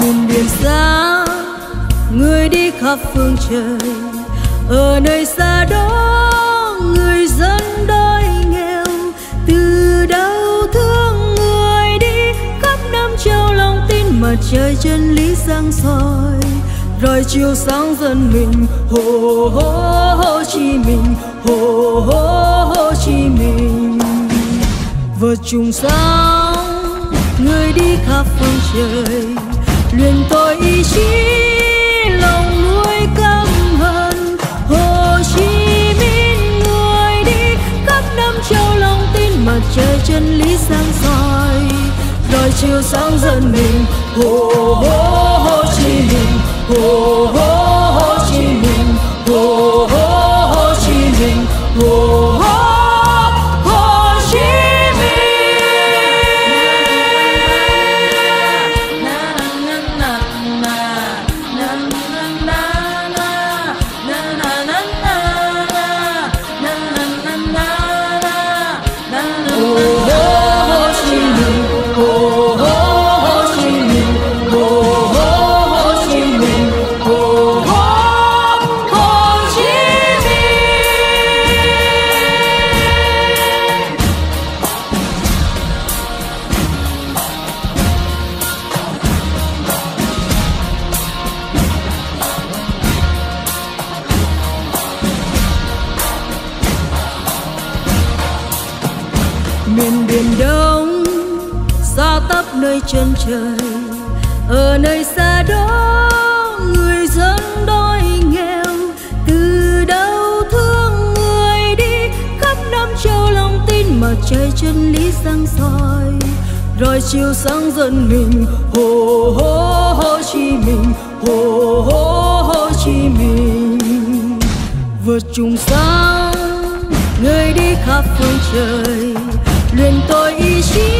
miền biển xa. Người đi khắp phương trời, ở nơi xa đó, người dân đói nghèo. Từ đâu thương người đi khắp năm châu lòng tin mặt trời chân lý sáng soi. Rồi chiều sáng dân mình hồ hồ hồ chí minh hồ hồ hồ chí minh vượt trùng sáng người đi khắp phương trời luyện tôi ý chí, lòng nuôi căm hận. Hồ chí minh người đi, khắp năm châu lòng tin mặt trời chân lý sáng soi. Rồi chiều sáng dần mình, hồ hồ hồ chí minh. Miền biển đông xa tấp nơi chân trời. Ở nơi xa đó, người dân đói nghèo. Từ đâu thương người đi, khắp năm châu lòng tin mà trời chân lý sáng soi. Rồi chiều sáng dân mình hồ hồ hồ chí minh hồ hồ hồ chí minh vượt trùng sáng người đi khắp phương trời luyện tôi ý chí,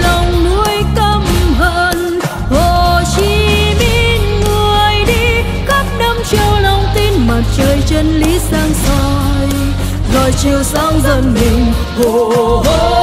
lòng nuôi căm hận. Hồ chí minh người đi, khắp năm châu lòng tin mặt trời chân lý sáng soi. Rồi chiều sáng dần mình, hồ hồ hồ.